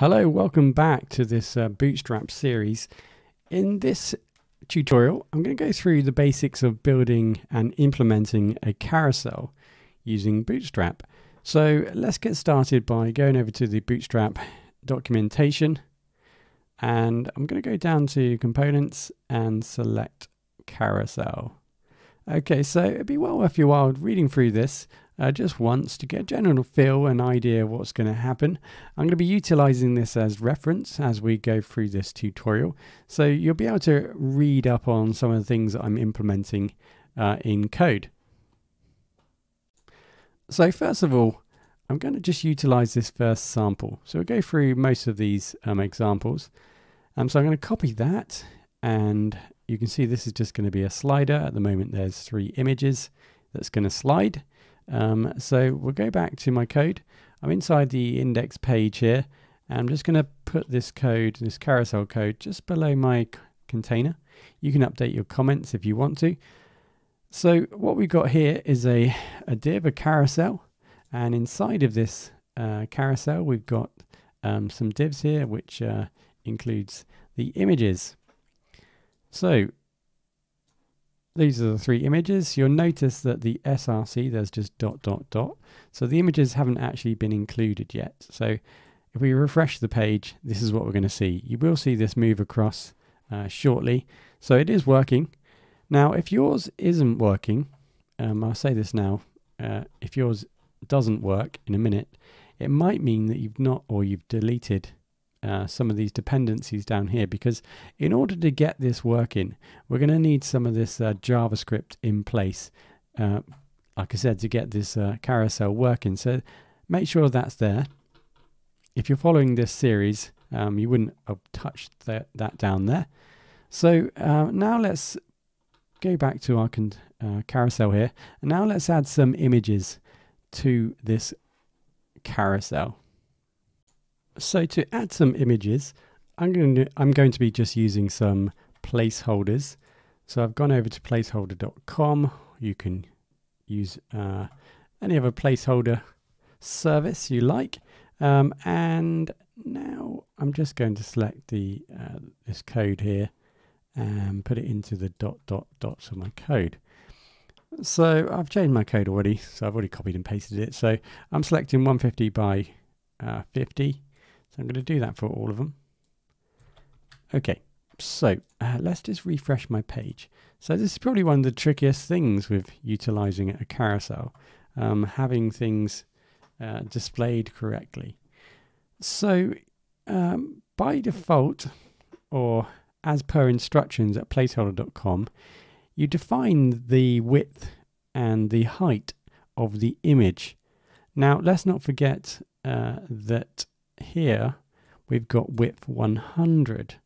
Hello, welcome back to this uh, Bootstrap series. In this tutorial, I'm going to go through the basics of building and implementing a carousel using Bootstrap. So let's get started by going over to the Bootstrap documentation and I'm going to go down to components and select carousel. Okay, so it'd be well worth your while reading through this uh, just once to get a general feel and idea what's going to happen. I'm going to be utilizing this as reference as we go through this tutorial. So you'll be able to read up on some of the things that I'm implementing uh, in code. So first of all, I'm going to just utilize this first sample. So we'll go through most of these um, examples. Um, so I'm going to copy that and you can see this is just going to be a slider. At the moment there's three images that's going to slide. Um, so we'll go back to my code. I'm inside the index page here. And I'm just going to put this code, this carousel code, just below my container. You can update your comments if you want to. So what we've got here is a, a div, a carousel. And inside of this uh, carousel, we've got um, some divs here, which uh, includes the images. So these are the three images. You'll notice that the SRC, there's just dot, dot, dot. So the images haven't actually been included yet. So if we refresh the page, this is what we're going to see. You will see this move across uh, shortly. So it is working. Now, if yours isn't working, um, I'll say this now, uh, if yours doesn't work in a minute, it might mean that you've not or you've deleted uh, some of these dependencies down here because in order to get this working, we're going to need some of this uh, JavaScript in place, uh, like I said, to get this uh, carousel working. So make sure that's there. If you're following this series, um, you wouldn't have touched that, that down there. So uh, now let's go back to our carousel here. And now let's add some images to this carousel. So to add some images, I'm going to, I'm going to be just using some placeholders. So I've gone over to placeholder.com. You can use uh, any other placeholder service you like. Um, and now I'm just going to select the uh, this code here and put it into the dot dot dots of my code. So I've changed my code already, so I've already copied and pasted it. So I'm selecting 150 by uh, 50 so I'm going to do that for all of them. Okay, so uh, let's just refresh my page. So this is probably one of the trickiest things with utilizing a carousel, um, having things uh, displayed correctly. So um, by default, or as per instructions at placeholder.com, you define the width and the height of the image. Now, let's not forget uh, that here we've got width 100%.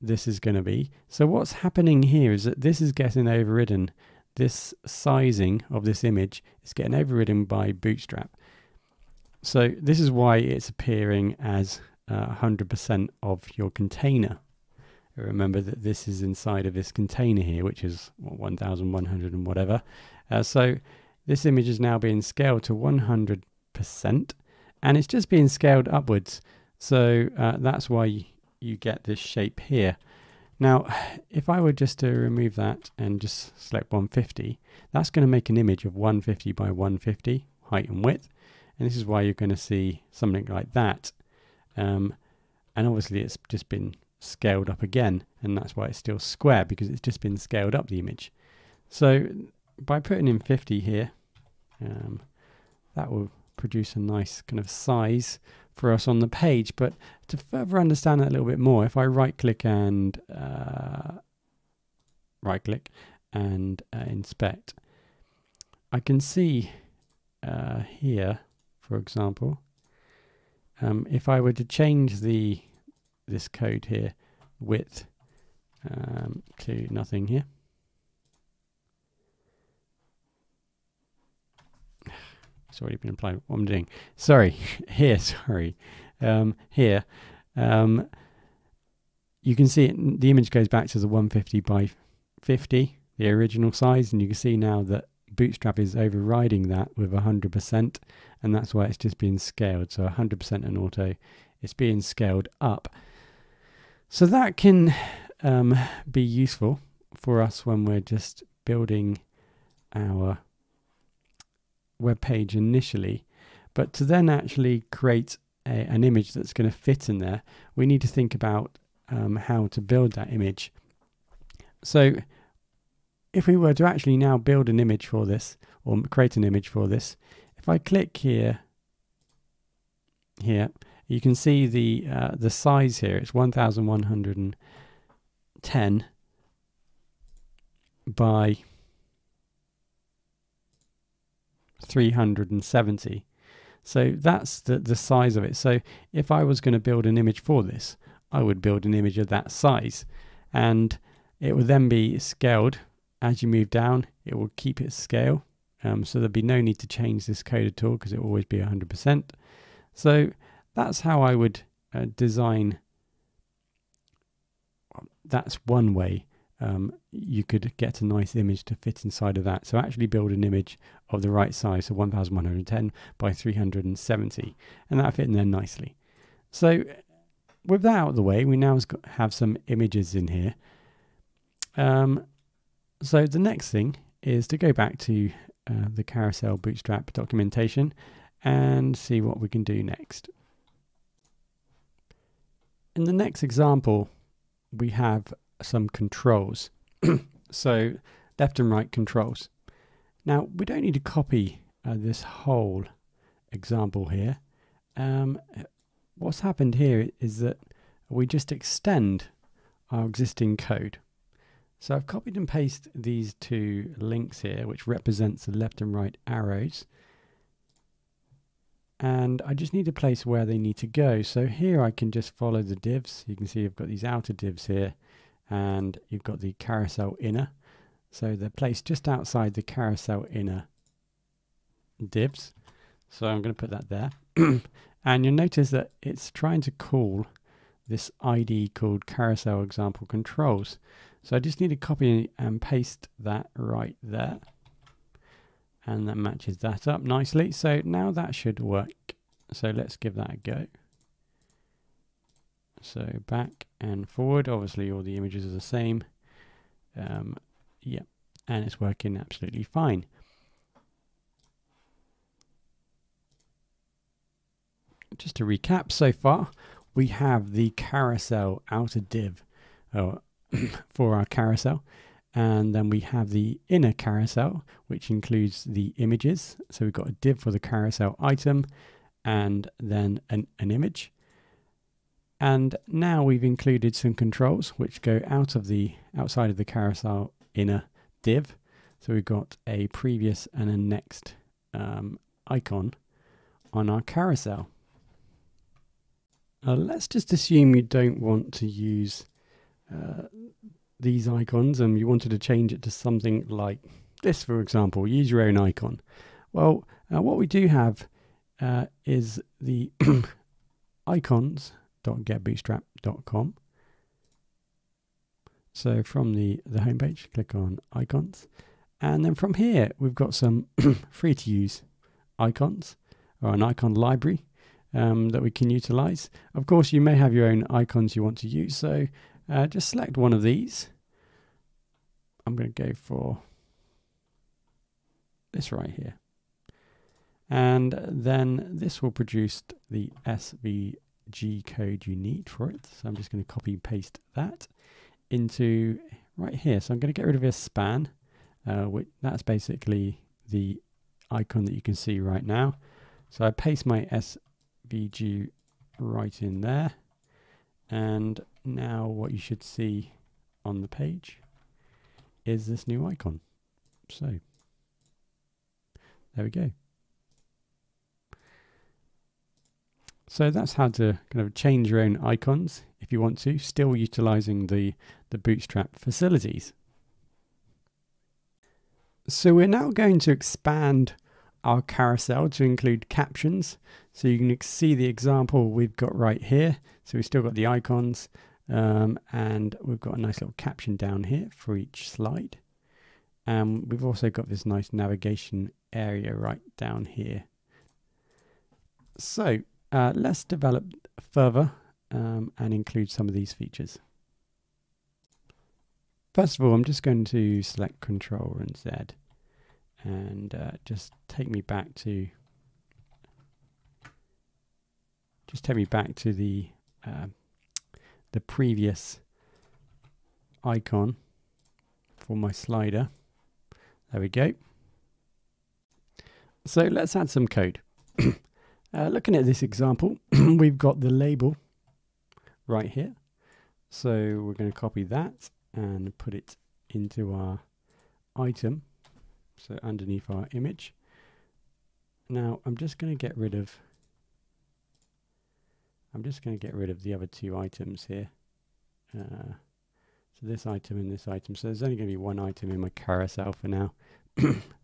This is going to be. So what's happening here is that this is getting overridden. This sizing of this image is getting overridden by Bootstrap. So this is why it's appearing as 100% uh, of your container. Remember that this is inside of this container here, which is 1100 and whatever. Uh, so this image is now being scaled to 100% and it's just being scaled upwards. So uh, that's why you get this shape here. Now, if I were just to remove that and just select 150, that's going to make an image of 150 by 150 height and width. And this is why you're going to see something like that. Um, and obviously it's just been scaled up again. And that's why it's still square because it's just been scaled up the image. So by putting in 50 here, um, that will produce a nice kind of size for us on the page. But to further understand that a little bit more, if I right click and uh, right click and uh, inspect, I can see uh, here, for example, um, if I were to change the this code here width um, to nothing here, it's already been applied. What I'm doing, sorry, here, sorry, um, here, um, you can see it, the image goes back to the 150 by 50, the original size, and you can see now that Bootstrap is overriding that with 100%, and that's why it's just being scaled. So 100% in auto, it's being scaled up. So that can um, be useful for us when we're just building our web page initially. But to then actually create a, an image that's going to fit in there, we need to think about um, how to build that image. So if we were to actually now build an image for this or create an image for this, if I click here, here, you can see the uh, the size here. It's 1,110 by 370. So that's the, the size of it. So if I was going to build an image for this, I would build an image of that size. And it would then be scaled as you move down. It will keep its scale. Um, so there'd be no need to change this code at all because it will always be 100%. So that's how I would uh, design. That's one way um, you could get a nice image to fit inside of that. So actually build an image of the right size, so 1110 by 370, and that fit in there nicely. So with that out of the way, we now have some images in here. Um, so the next thing is to go back to uh, the carousel bootstrap documentation and see what we can do next. In the next example, we have some controls. so left and right controls. Now we don't need to copy uh, this whole example here. Um, what's happened here is that we just extend our existing code. So I've copied and pasted these two links here, which represents the left and right arrows. And I just need to place where they need to go. So here I can just follow the divs. You can see I've got these outer divs here and you've got the carousel inner. So they're placed just outside the carousel inner divs. So I'm going to put that there. and you'll notice that it's trying to call this ID called carousel example controls. So I just need to copy and paste that right there. And that matches that up nicely. So now that should work. So let's give that a go. So back and forward, obviously all the images are the same. Um, yeah, and it's working absolutely fine. Just to recap so far, we have the carousel outer div for our carousel. And then we have the inner carousel, which includes the images. So we've got a div for the carousel item and then an, an image. And now we've included some controls which go out of the outside of the carousel inner div. So we've got a previous and a next um, icon on our carousel. Uh, let's just assume you don't want to use uh, these icons and you wanted to change it to something like this, for example, use your own icon. Well, uh, what we do have uh, is the icons www.getbootstrap.com. So from the, the homepage, click on icons. And then from here, we've got some free to use icons or an icon library um, that we can utilize. Of course, you may have your own icons you want to use. So uh, just select one of these. I'm going to go for this right here. And then this will produce the SV G code you need for it. So I'm just going to copy and paste that into right here. So I'm going to get rid of this span. Uh, which, that's basically the icon that you can see right now. So I paste my SVG right in there. And now what you should see on the page is this new icon. So there we go. So that's how to kind of change your own icons if you want to, still utilizing the, the Bootstrap facilities. So we're now going to expand our carousel to include captions. So you can see the example we've got right here. So we've still got the icons um, and we've got a nice little caption down here for each slide. And we've also got this nice navigation area right down here. So uh, let's develop further um, and include some of these features. First of all, I'm just going to select Control and Z and uh, just take me back to just take me back to the uh, the previous icon for my slider. There we go. So let's add some code. uh, looking at this example, we've got the label right here. So we're going to copy that and put it into our item. So underneath our image. Now I'm just going to get rid of I'm just going to get rid of the other two items here. Uh, so this item and this item. So there's only going to be one item in my carousel for now.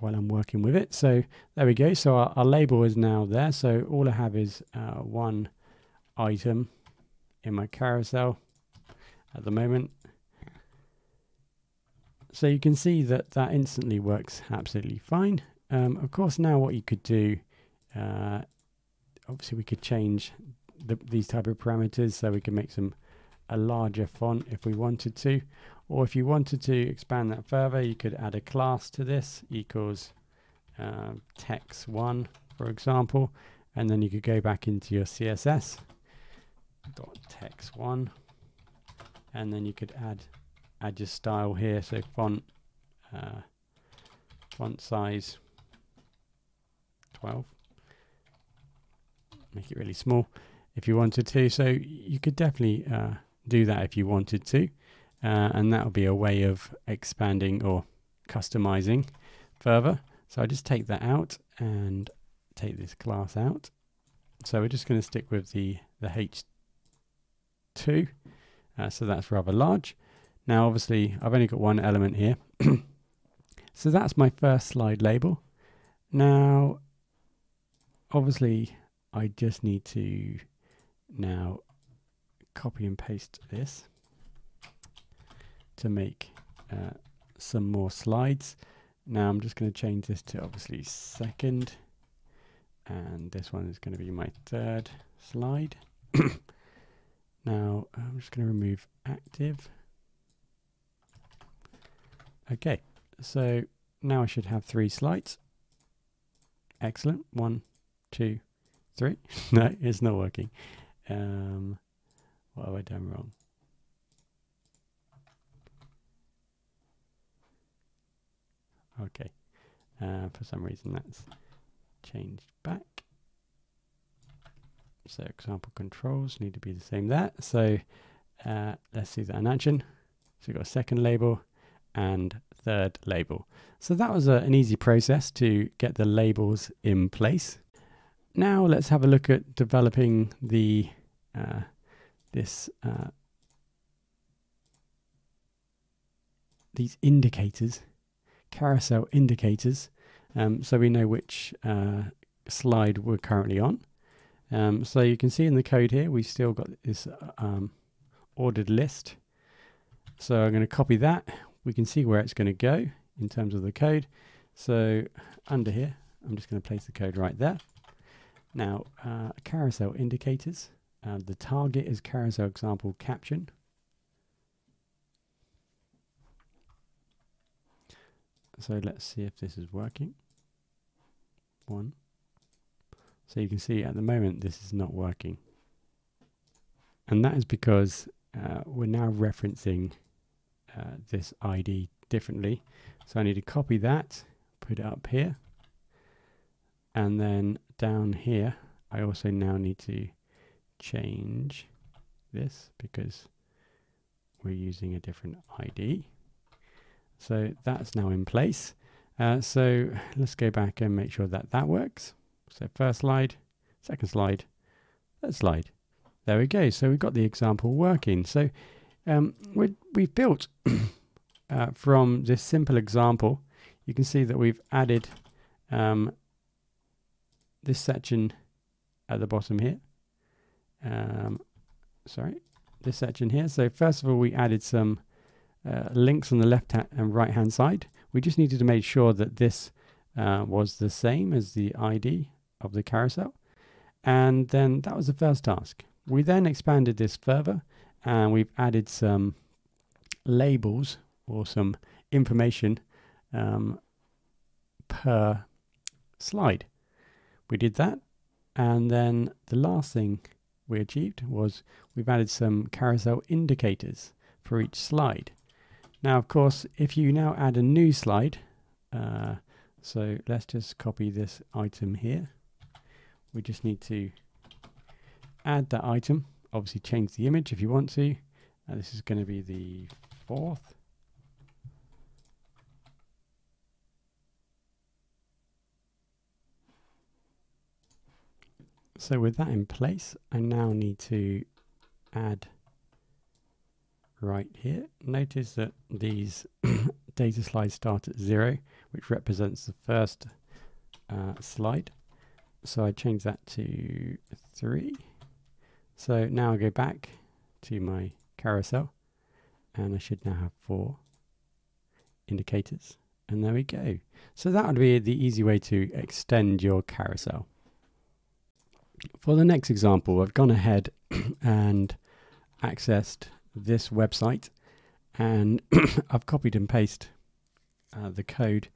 while I'm working with it. So there we go. So our, our label is now there. So all I have is uh, one item in my carousel at the moment. So you can see that that instantly works absolutely fine. Um, of course, now what you could do, uh, obviously we could change the, these type of parameters so we can make some a larger font if we wanted to. Or if you wanted to expand that further, you could add a class to this equals uh, text1, for example, and then you could go back into your CSS dot text1, and then you could add add your style here. So font uh, font size 12. Make it really small if you wanted to. So you could definitely uh, do that if you wanted to uh, and that will be a way of expanding or customizing further. So I just take that out and take this class out. So we're just going to stick with the, the H2. Uh, so that's rather large. Now, obviously, I've only got one element here. so that's my first slide label. Now, obviously, I just need to now copy and paste this to make uh, some more slides. Now I'm just going to change this to obviously second and this one is going to be my third slide. now I'm just going to remove active. Okay, so now I should have three slides. Excellent. One, two, three. no, it's not working. Um, what have I done wrong? Okay. Uh, for some reason that's changed back. So example controls need to be the same there. So uh, let's see that in action. So we've got a second label and third label. So that was a, an easy process to get the labels in place. Now let's have a look at developing the uh, this uh, these indicators carousel indicators um, so we know which uh, slide we're currently on. Um, so you can see in the code here we've still got this uh, um, ordered list. So I'm going to copy that. We can see where it's going to go in terms of the code. So under here, I'm just going to place the code right there. Now, uh, carousel indicators. Uh, the target is carousel example caption. So let's see if this is working. One. So you can see at the moment this is not working. And that is because uh, we're now referencing uh, this ID differently. So I need to copy that, put it up here. And then down here, I also now need to change this because we're using a different ID. So that's now in place. Uh, so let's go back and make sure that that works. So first slide, second slide, third slide. There we go. So we've got the example working. So um, we have built uh, from this simple example, you can see that we've added um, this section at the bottom here. Um, sorry, this section here. So first of all, we added some uh, links on the left and right hand side. We just needed to make sure that this uh, was the same as the ID of the carousel. And then that was the first task. We then expanded this further and we've added some labels or some information um, per slide. We did that. And then the last thing we achieved was we've added some carousel indicators for each slide. Now, of course, if you now add a new slide, uh, so let's just copy this item here. We just need to add that item. Obviously change the image if you want to. Uh, this is going to be the fourth. So with that in place, I now need to add right here. Notice that these data slides start at zero, which represents the first uh, slide. So I change that to three. So now I go back to my carousel and I should now have four indicators. And there we go. So that would be the easy way to extend your carousel. For the next example, I've gone ahead and accessed this website and I've copied and pasted uh, the code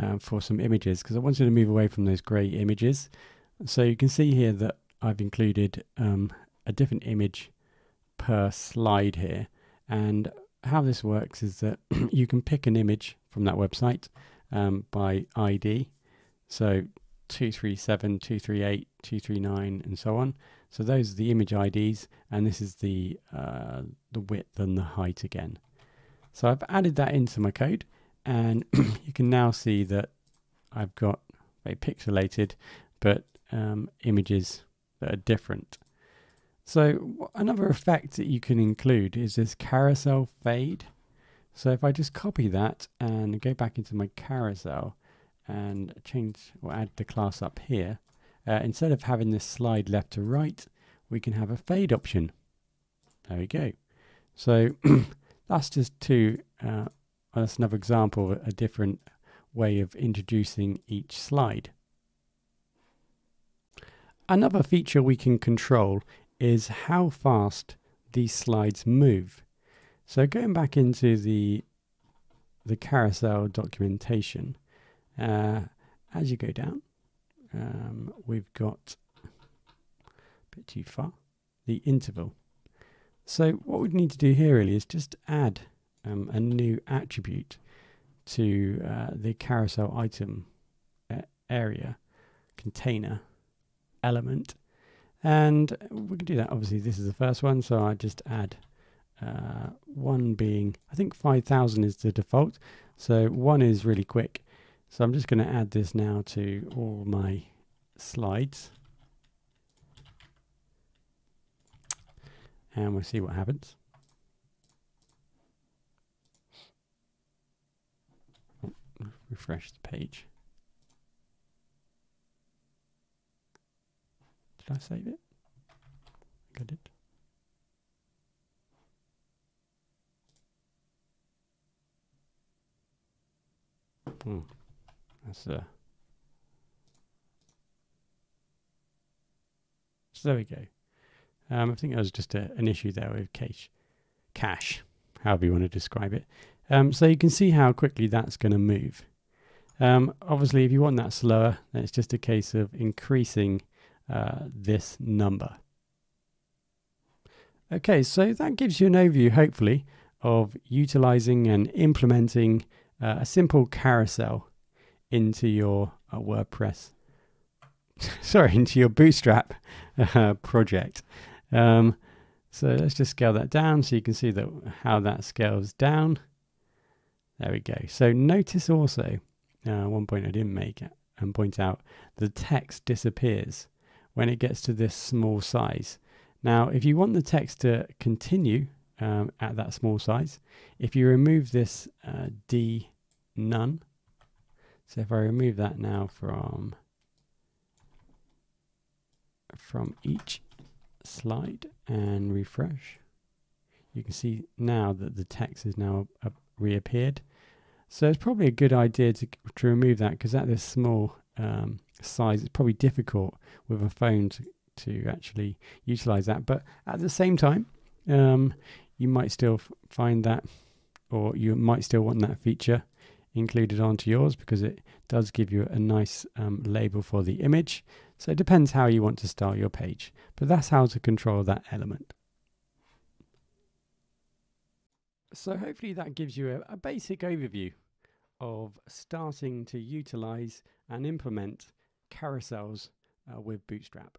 uh, for some images because I wanted to move away from those grey images. So you can see here that I've included um, a different image per slide here and how this works is that you can pick an image from that website um, by ID. So 237, 238, 239 and so on. So those are the image IDs and this is the, uh, the width and the height again. So I've added that into my code and you can now see that I've got very pixelated but um, images that are different. So another effect that you can include is this carousel fade. So if I just copy that and go back into my carousel and change or add the class up here, uh, instead of having this slide left to right, we can have a fade option. There we go. So that's just two, uh, that's another example of a different way of introducing each slide. Another feature we can control is how fast these slides move. So going back into the the carousel documentation, uh, as you go down, um, we've got bit too far, the interval. So what we need to do here really is just add um, a new attribute to uh, the carousel item uh, area container element. And we can do that. Obviously, this is the first one, so I just add uh, one being, I think 5000 is the default. So one is really quick. So I'm just going to add this now to all my slides. And we'll see what happens. refresh the page. Did I save it? I did. Hmm. That's uh So there we go. Um, I think that was just a, an issue there with cache, cache, however you want to describe it. Um, so you can see how quickly that's going to move. Um, obviously, if you want that slower, then it's just a case of increasing uh, this number. Okay, so that gives you an overview, hopefully, of utilizing and implementing uh, a simple carousel into your uh, WordPress, sorry, into your Bootstrap uh, project. Um, so let's just scale that down so you can see that how that scales down. There we go. So notice also, uh, one point I didn't make and point out, the text disappears when it gets to this small size. Now, if you want the text to continue um, at that small size, if you remove this uh, D none, so if I remove that now from from each slide and refresh, you can see now that the text is now uh, reappeared. So it's probably a good idea to, to remove that because at this small um, size, it's probably difficult with a phone to, to actually utilize that. But at the same time, um, you might still find that, or you might still want that feature included onto yours because it does give you a nice um, label for the image. So it depends how you want to style your page, but that's how to control that element. So hopefully that gives you a, a basic overview of starting to utilize and implement carousels uh, with Bootstrap.